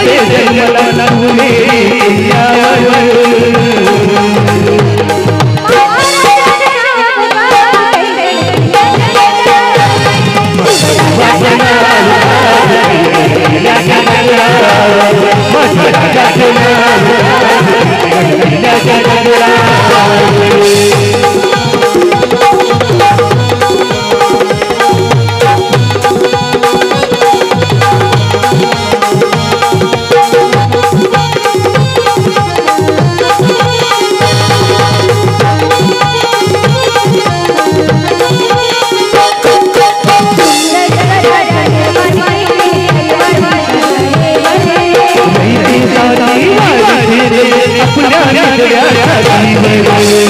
राजा इथे I need bye.